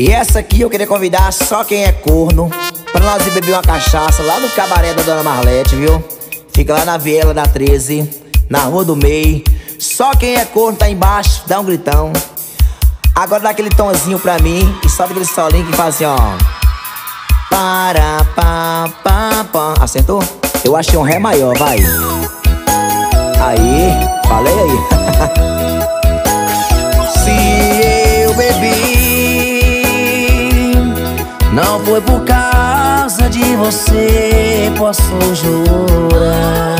E essa aqui eu queria convidar só quem é corno Pra nós ir beber uma cachaça lá no cabaré da Dona Marlete, viu? Fica lá na Viela da 13, na Rua do Meio Só quem é corno tá embaixo, dá um gritão. Agora dá aquele tonzinho pra mim E sobe aquele solinho que faz assim, ó. Para, pá, pá, pá Acertou? Eu achei um Ré maior, vai. Aí, falei aí. Se não foi por causa de você, posso jurar.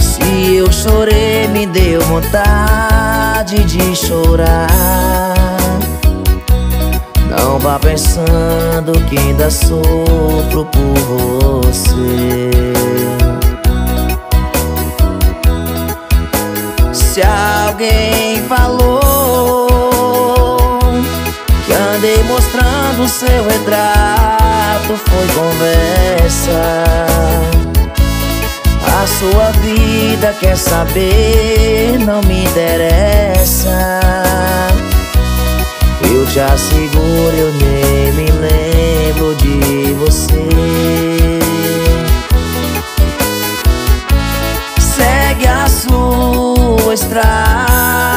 Se eu chorei, me deu vontade de chorar. Não vá pensando que ainda sofro por você. Se alguém falou mostrando seu retrato, foi conversa. A sua vida quer saber, não me interessa. Eu te asseguro, eu nem me lembro de você. Segue a sua estrada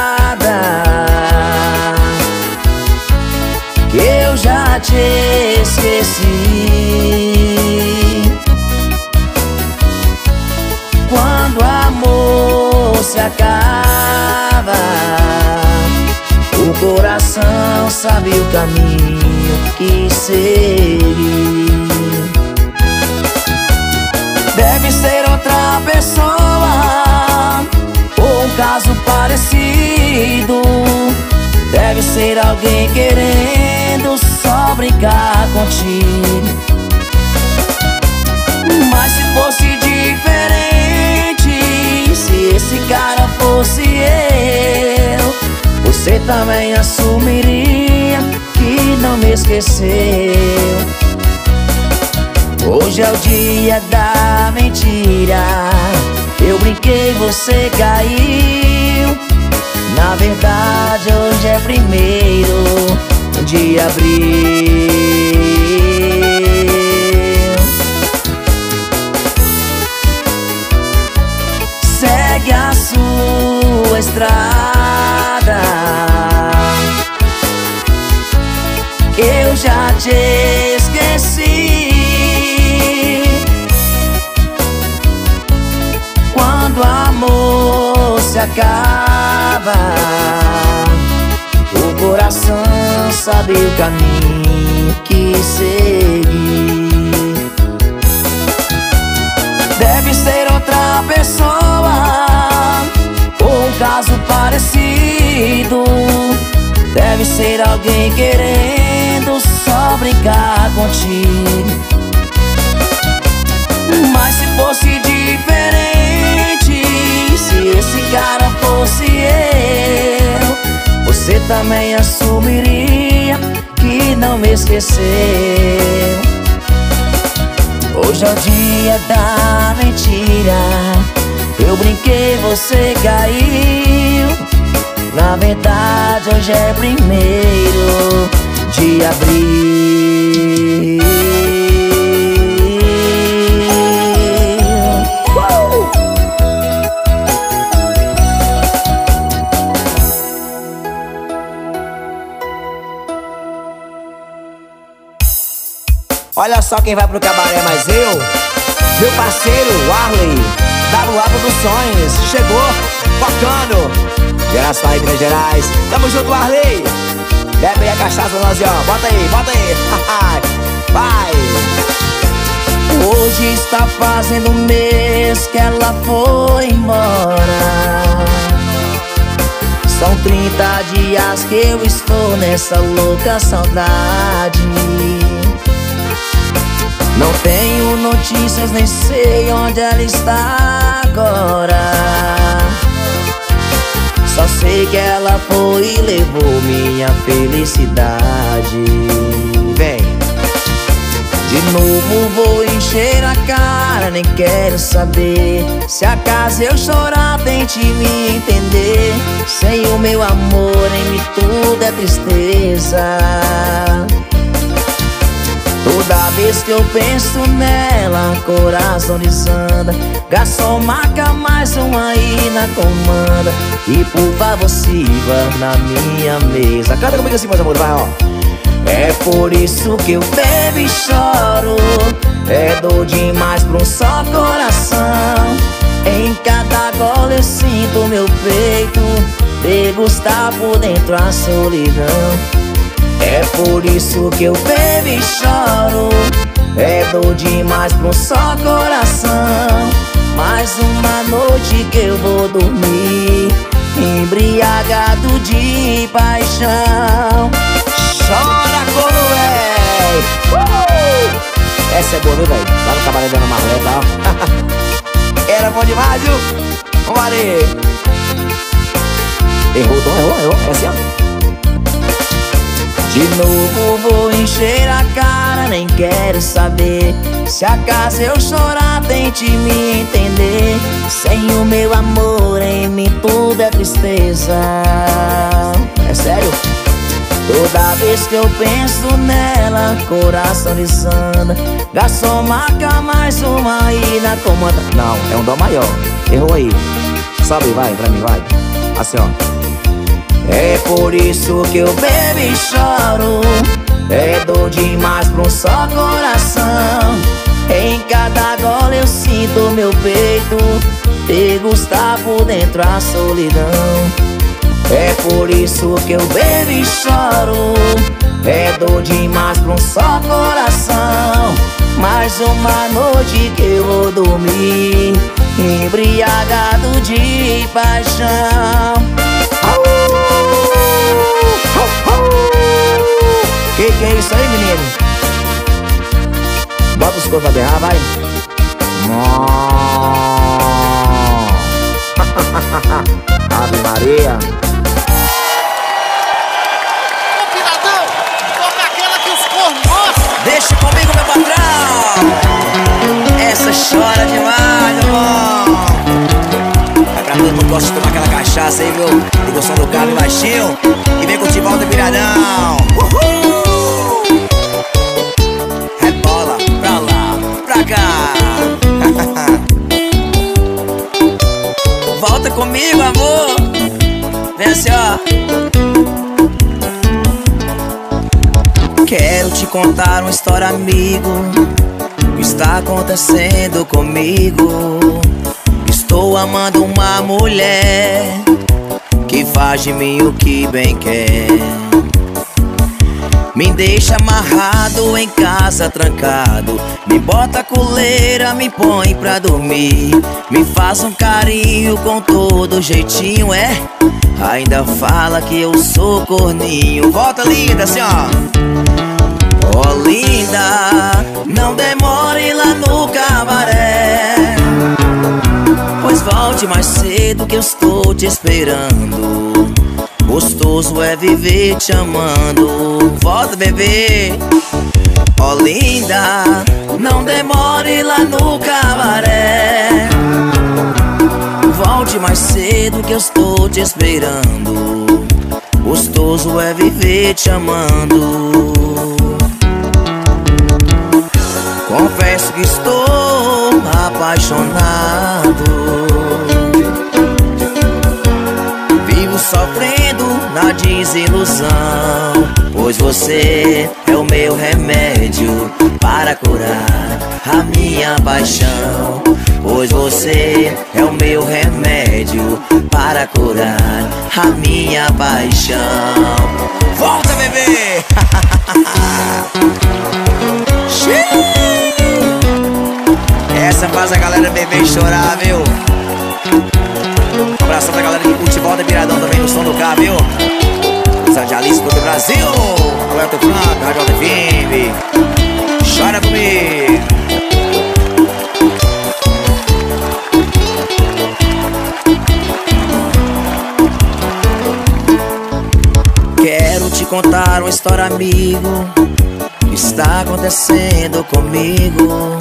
acaba. O coração sabe o caminho que seguir. Deve ser outra pessoa Ou um caso parecido. Deve ser alguém querendo só brincar contigo esqueceu Hoje é o dia da mentira. Eu brinquei, você caiu. Na verdade hoje é primeiro de abril. Segue a sua estrada Eu já te esqueci. Quando o amor se acaba o coração sabe o caminho que seguir. Deve ser outra pessoa Ou um caso parecido Ser alguém querendo só brincar contigo. Mas se fosse diferente Se esse cara fosse eu Você também assumiria que não me esqueceu. Hoje é o dia da mentira Eu brinquei, você caiu Na verdade hoje é primeiro de abril. Olha só quem vai pro cabaré, mas eu Meu parceiro, Arley Da Luar Produções Chegou, focando Geração aí, Minas Gerais. Tamo junto, Arley. Bebe aí a cachaça nós, ó Bota aí, bota aí. Vai. Hoje está fazendo um mês que ela foi embora. São 30 dias que eu estou nessa louca saudade. Não tenho notícias, nem sei onde ela está agora Só sei que ela foi e levou minha felicidade. Vem! De novo vou encher a cara, nem quero saber Se acaso eu chorar, tente me entender. Sem o meu amor, em mim tudo é tristeza vez que eu penso nela, coração desanda Garçom, marca mais uma aí na comanda. E por favor sirva na minha mesa. Canta comigo assim, meus amores, vai, ó. É por isso que eu bebo e choro. É dor demais pra um só coração. Em cada gola eu sinto meu peito. Degustar por dentro a solidão é por isso que eu bebo e choro. É dor demais um só coração. Mais uma noite que eu vou dormir Embriagado de paixão. Chora, coro, véi uh! Essa é boa, viu, velho? Lá no cabaré dando uma ó Era bom demais, viu? Vamos ali. Errou, Tom, errou, errou. É assim, ó de novo vou encher a cara, nem quero saber Se acaso eu chorar, tente me entender. Sem o meu amor em mim tudo é tristeza. É sério? Toda vez que eu penso nela, coração desanda. Garçom, marca mais uma aí na comanda Não, é um dó maior, errou aí. Sobe, vai, pra mim, vai. Assim, ó é por isso que eu bebo e choro. É dor demais pra um só coração. Em cada gola eu sinto meu peito. Degustar por dentro a solidão. É por isso que eu bebo e choro. É dor demais pra um só coração. Mais uma noite que eu vou dormir Embriagado de paixão. Que que é isso aí, menino? Bota os corpos pra berrar, vai. Ave Maria. Ô, Piradão, toca aquela que os cornos Deixa comigo, meu patrão. Essa chora demais, irmão Pra gosta de tomar aquela cachaça aí, viu? Liga o som do carro baixinho. E vem curtir volta Piradão. Uhul! cá. Volta comigo, amor. Vem assim, ó. Quero te contar uma história, amigo. O que está acontecendo comigo Estou amando uma mulher Que faz de mim o que bem quer. Me deixa amarrado em casa trancado. Me bota coleira, me põe pra dormir. Me faz um carinho com todo jeitinho, é? Ainda fala que eu sou corninho. Volta linda, assim ó. Oh linda, não demore lá no cabaré volte mais cedo que eu estou te esperando. Gostoso é viver te amando. Volta, bebê. Ó oh, linda Não demore lá no cabaré. Volte mais cedo que eu estou te esperando. Gostoso é viver te amando. Confesso que estou apaixonado sofrendo na desilusão Pois você é o meu remédio para curar a minha paixão Pois você é o meu remédio para curar a minha paixão Volta, bebê! Essa faz a galera beber chorar, viu? História, amigo. Que está acontecendo comigo.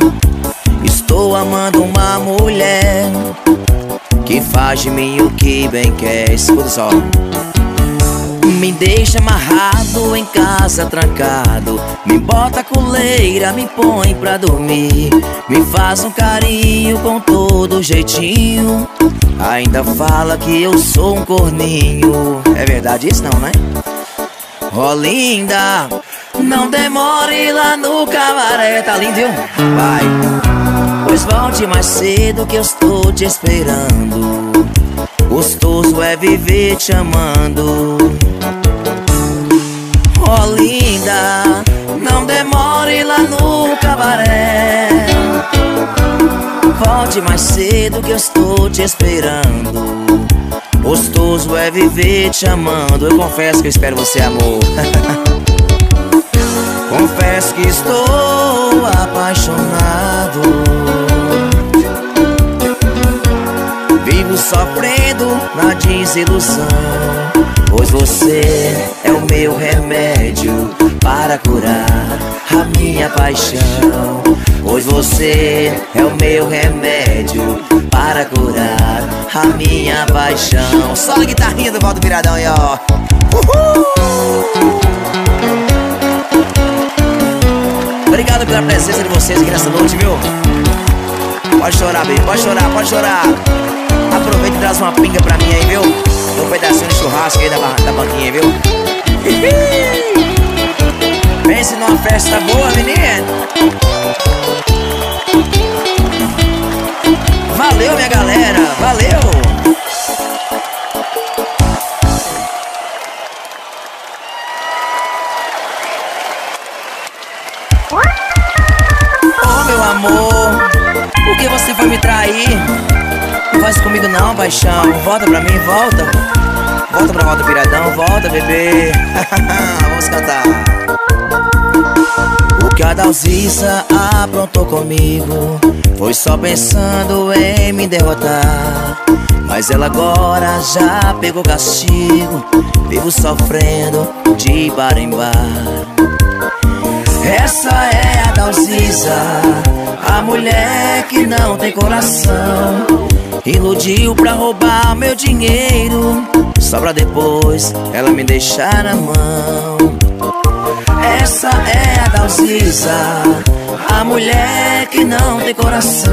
Estou amando uma mulher que faz de mim o que bem quer Escuta só Me deixa amarrado em casa trancado Me bota a coleira, me põe pra dormir Me faz um carinho com todo jeitinho Ainda fala que eu sou um corninho É verdade isso não, né? Oh linda, não demore lá no cabaré Tá lindo, viu? Vai. Pois volte mais cedo que eu estou te esperando. Gostoso é viver te amando. Oh linda, não demore lá no cabaré. Volte mais cedo que eu estou te esperando Gostoso é viver te amando. Eu confesso que eu espero você, amor. Confesso que estou apaixonado. Vivo sofrendo na desilusão Pois você é o meu remédio para curar a minha paixão Pois você é o meu remédio para curar a minha paixão Só a guitarrinha do Valdo Viradão aí, ó Uhul! Obrigado pela presença de vocês aqui nessa noite, viu? Pode chorar, bem, pode chorar, pode chorar Aproveita e traz uma pinga pra mim aí, viu? Um pedacinho de churrasco aí da, da banquinha, viu? Pense numa festa boa, menino Valeu, minha galera, valeu! Oh, meu amor, por que você foi me trair? Não faz comigo não, paixão. Volta pra mim, volta. Volta pra volta, piradão, volta, bebê. Vamos cantar O que a Dalcissa aprontou comigo. Foi só pensando em me derrotar. Mas ela agora já pegou castigo. Vivo sofrendo de bar em bar. Essa é a Dalcisa, a mulher que não tem coração. Iludiu pra roubar meu dinheiro, só pra depois ela me deixar na mão. Essa é a Dalcisa, a mulher que não tem coração.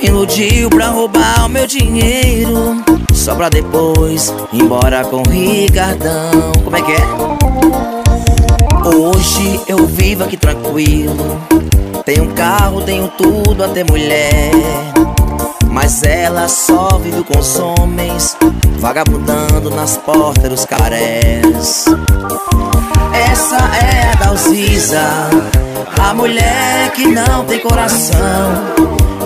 Iludiu pra roubar o meu dinheiro, só pra depois ir embora com o Ricardão. Como é que é? Hoje eu vivo aqui tranquilo Tenho carro, tenho tudo, até mulher Mas ela só vive com os homens Vagabundando nas portas dos carés. Essa é a Dalcisa A mulher que não tem coração.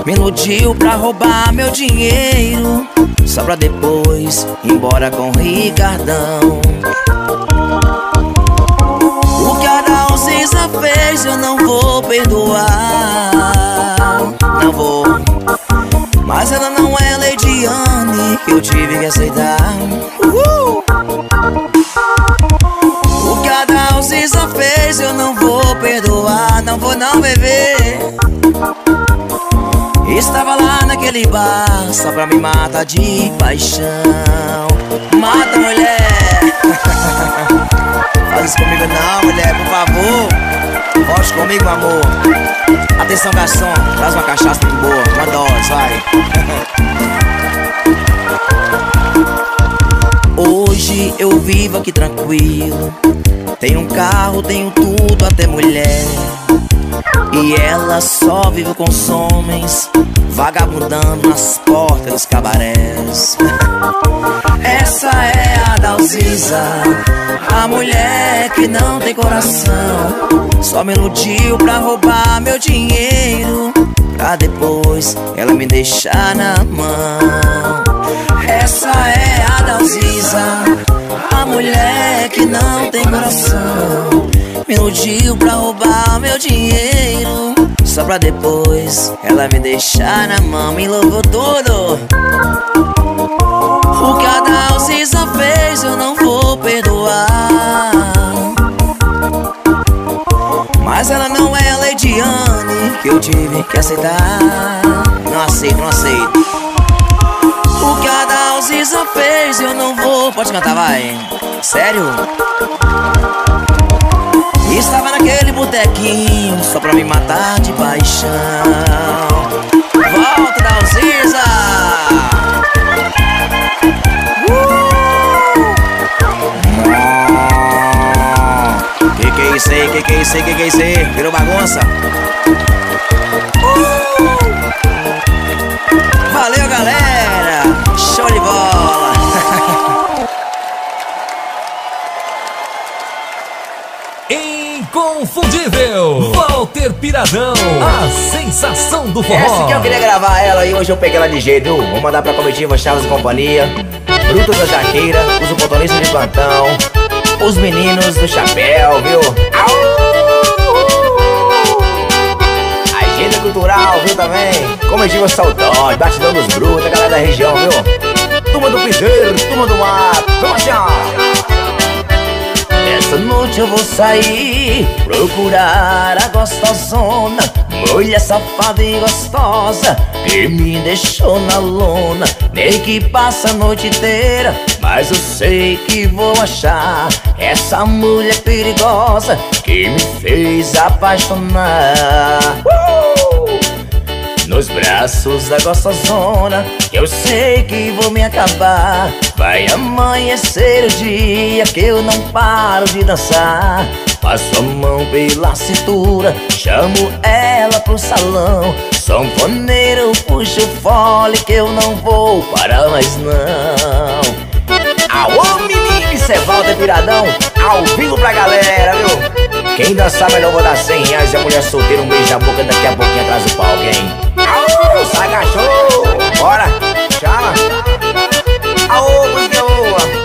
Me iludiu pra roubar meu dinheiro Só pra depois ir embora com o Ricardão fez eu não vou perdoar. Não vou Mas ela não é Leidiane Que eu tive que aceitar. Uhul. O que a Dalcisa fez eu não vou perdoar Não vou não beber. Estava lá naquele bar Só pra me matar de paixão. Mata mulher! Faz isso comigo não mulher, por favor Volte comigo, amor. Atenção, garçom, traz uma cachaça muito boa. Uma dose, vai. Hoje eu vivo aqui tranquilo. Tenho um carro, tenho tudo, até mulher. E ela só vive com os homens Vagabundando nas portas dos cabarés. Essa é a Dalcisa A mulher que não tem coração. Só me iludiu pra roubar meu dinheiro Pra depois ela me deixar na mão. Essa é a Dalcisa A mulher que não tem coração. Me iludiu pra roubar meu dinheiro. Só pra depois ela me deixar na mão Me louvou tudo. O que a Dalcisa fez eu não vou perdoar. Mas ela não é a Leidiane Que eu tive que aceitar. Não aceito, não aceito O que a Dalcisa fez, eu não vou. Pode cantar, vai. Sério? Estava naquele botequinho só pra me matar de paixão. Volta da Alciza! Uh! Que que é isso aí? Que que é isso aí? Que que é isso aí? Virou bagunça? Inconfundível! Walter Piradão, a sensação do forró. Essa que eu queria gravar ela e hoje eu peguei ela de jeito. Vou mandar pra comitiva Charles e Companhia, Bruto da Jaqueira, os oportunistas de plantão, os meninos do chapéu, viu? Agenda cultural, viu também? Comitiva Saudade, Batidão dos Brutos, a galera da região, viu? Turma do Piseiro, turma do Mato, vamos assim, ó. Essa noite eu vou sair procurar a gostosona Mulher safada e gostosa que me deixou na lona Nem que passa a noite inteira, mas eu sei que vou achar Essa mulher perigosa que me fez apaixonar uh! Nos braços da gostosona Eu sei que vou me acabar. Vai amanhecer o dia Que eu não paro de dançar. Passo a mão pela cintura Chamo ela pro salão. Sanfoneiro, puxa o fole Que eu não vou parar mais não. Alô menino, isso é Walter Piradão Ao vivo pra galera, viu? Quem dançar melhor vou dar 100 reais E a mulher solteira um beijo na boca Daqui a pouquinho atrás do palco, hein? Aô, saga show! Bora, chama! Aô, música boa!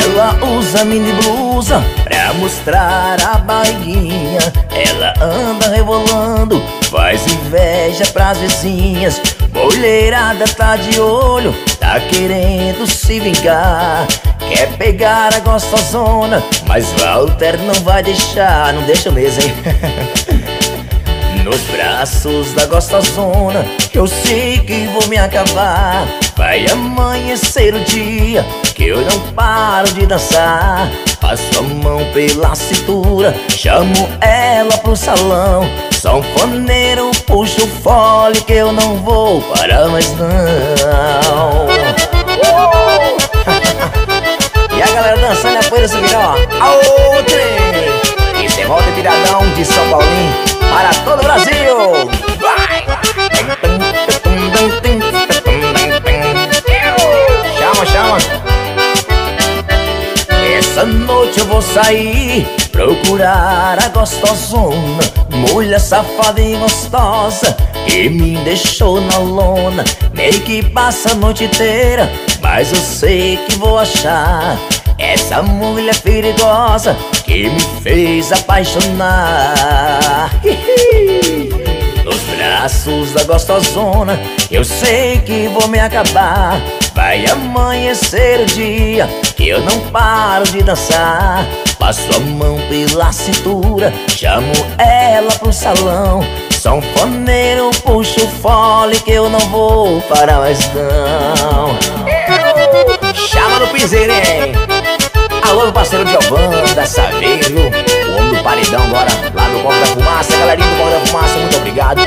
Ela usa mini blusa pra mostrar a barriguinha Ela anda rebolando, faz inveja pras vizinhas Mulherada tá de olho, tá querendo se vingar Quer pegar a gostosona, mas Walter não vai deixar, não deixa mesmo, hein? Nos braços da gostosona Eu sei que vou me acabar Vai amanhecer o dia Que eu não paro de dançar Passo a mão pela cintura Chamo ela pro salão Sanfoneiro, puxa o fole Que eu não vou parar mais não uh! E a galera dançando a poeira subir, ó Aô, trem Isso é volta viradão de São Paulinho para todo o Brasil. Vai! Chama, chama. Essa noite eu vou sair procurar a gostosona, mulher safada e gostosa que me deixou na lona. Nem que passa a noite inteira, mas eu sei que vou achar. Essa mulher perigosa que me fez apaixonar Nos braços da gostosona Eu sei que vou me acabar Vai amanhecer o dia Que eu não paro de dançar Passo a mão pela cintura Chamo ela pro salão Sanfoneiro, puxa o fole Que eu não vou parar mais não Chama no piseiro, hein? Alô, meu parceiro Giovanni da Saveiro, o homem do paredão agora, lá no Corpo da Fumaça. Galerinha do Corpo da Fumaça, muito obrigado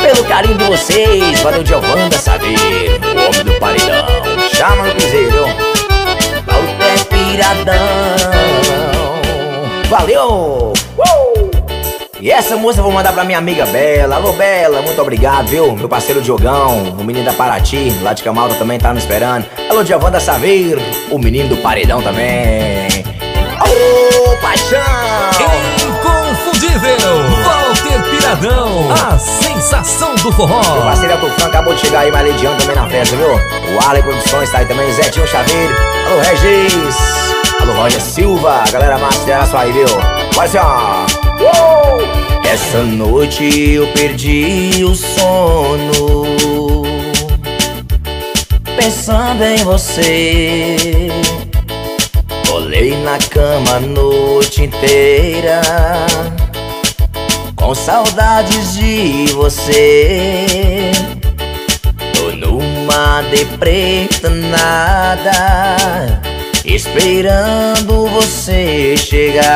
pelo carinho de vocês. Valeu, Giovanni da Saveiro, o homem do paredão. Chama no piseiro. Walter Piradão. Valeu! Uh! E essa música eu vou mandar pra minha amiga Bela. Alô, Bela, muito obrigado, viu? Meu parceiro Diogão, o menino da Paraty, lá de Camalta também tá me esperando. Alô, Giovanda Saveiro, o menino do Paredão também. Alô, paixão! Inconfundível, Walter Piradão, a sensação do forró. Meu parceiro Elton Fran acabou de chegar aí, mas Lediano também na festa, viu? O Ale Produções tá aí também, Zetinho Chaveiro. Alô, Regis. Alô, Roger Silva. Galera massa, abraço aí, viu? Vai assim, ó. Uh! Essa noite eu perdi o sono Pensando em você Rolei na cama a noite inteira Com saudades de você Tô numa numa deprê nada Esperando você chegar.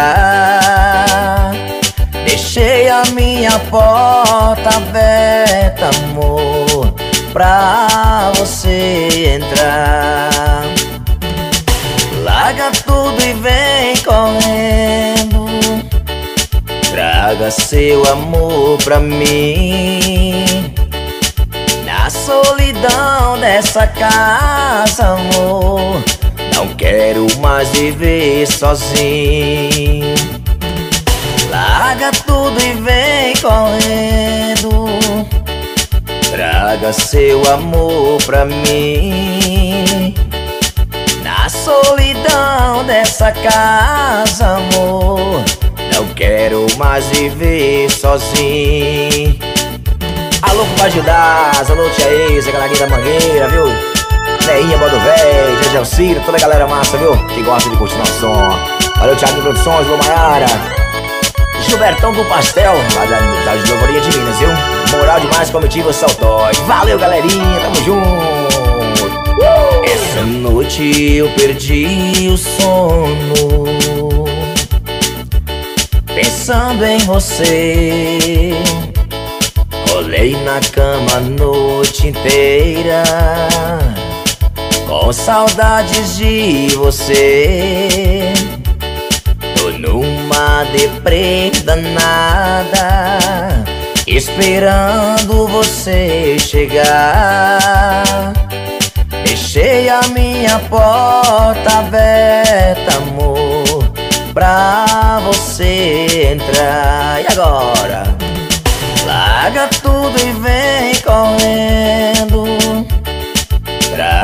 Deixei a minha porta aberta, amor Pra você entrar. Larga tudo e vem correndo. Traga seu amor pra mim. Na solidão dessa casa, amor Não quero mais viver sozinho. Larga tudo e vem correndo. Traga seu amor pra mim. Na solidão dessa casa, amor. Não quero mais viver sozinho. Alô, pra Judas, alô, tia Isa, aquela da Mangueira, viu? Neinha, Bodo Véi, Tia toda a galera massa, viu? Que gosta de curtir nosso som Valeu, Thiago Produções, Lu Maiara Gilbertão do Pastel, lá da, da de Louvaria de Minas, viu? Moral demais, comitiva Saltói. Valeu, galerinha, tamo junto. Uh! Essa noite eu perdi o sono. Pensando em você. Rolei na cama a noite inteira. Com saudades de você. Numa deprê danada Esperando você chegar. Deixei a minha porta aberta, amor Pra você entrar. E agora? Larga tudo e vem correndo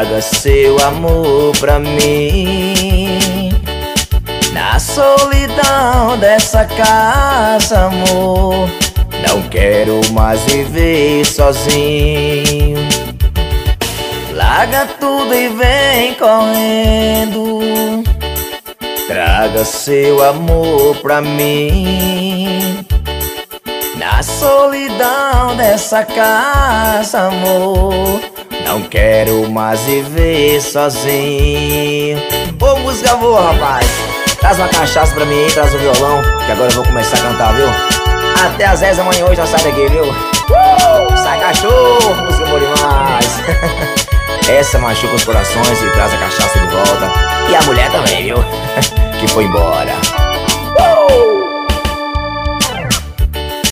Traga seu amor pra mim. Na solidão dessa casa, amor Não quero mais viver sozinho. Larga tudo e vem correndo. Traga seu amor pra mim. Na solidão dessa casa, amor Não quero mais viver sozinho Ô, música boa, rapaz! Traz uma cachaça pra mim, traz o um violão, que agora eu vou começar a cantar, viu? Até às 10 da manhã hoje nós sai daqui, viu? Uh! Sai cachorro, música boa demais. Essa machuca os corações e traz a cachaça de volta. E a mulher também, viu? que foi embora.